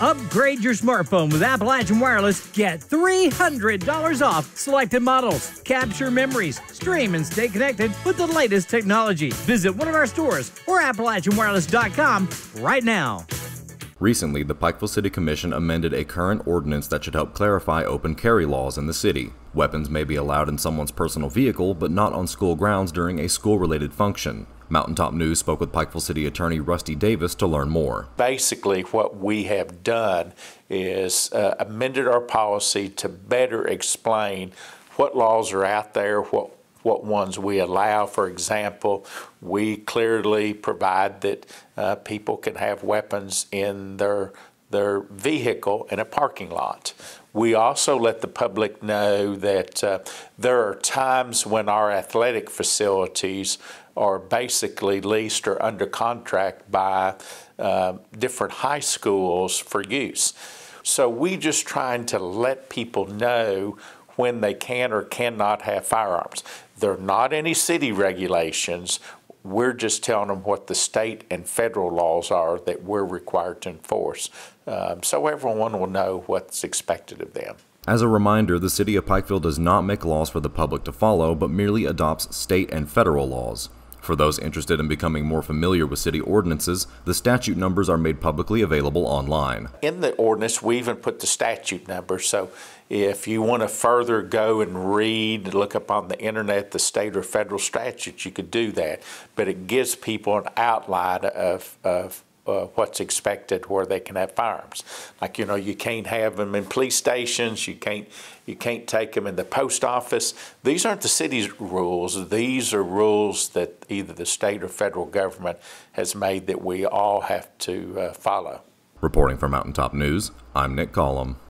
Upgrade your smartphone with Appalachian Wireless. Get $300 off selected models. Capture memories, stream, and stay connected with the latest technology. Visit one of our stores or AppalachianWireless.com right now. Recently, the Pikeville City Commission amended a current ordinance that should help clarify open carry laws in the city. Weapons may be allowed in someone's personal vehicle, but not on school grounds during a school related function. Mountaintop News spoke with Pikeville City Attorney Rusty Davis to learn more. Basically, what we have done is uh, amended our policy to better explain what laws are out there, what what ones we allow. For example, we clearly provide that uh, people can have weapons in their their vehicle in a parking lot. We also let the public know that uh, there are times when our athletic facilities are basically leased or under contract by uh, different high schools for use. So we just trying to let people know when they can or cannot have firearms. There are not any city regulations. We're just telling them what the state and federal laws are that we're required to enforce. Um, so everyone will know what's expected of them. As a reminder, the City of Pikeville does not make laws for the public to follow, but merely adopts state and federal laws. For those interested in becoming more familiar with city ordinances, the statute numbers are made publicly available online. In the ordinance, we even put the statute number. So if you want to further go and read, look up on the internet the state or federal statutes, you could do that. But it gives people an outline of, of uh, what's expected where they can have firearms. Like you know, you can't have them in police stations. You can't you can't take them in the post office. These aren't the city's rules. These are rules that either the state or federal government has made that we all have to uh, follow. Reporting for Mountaintop News, I'm Nick Collum.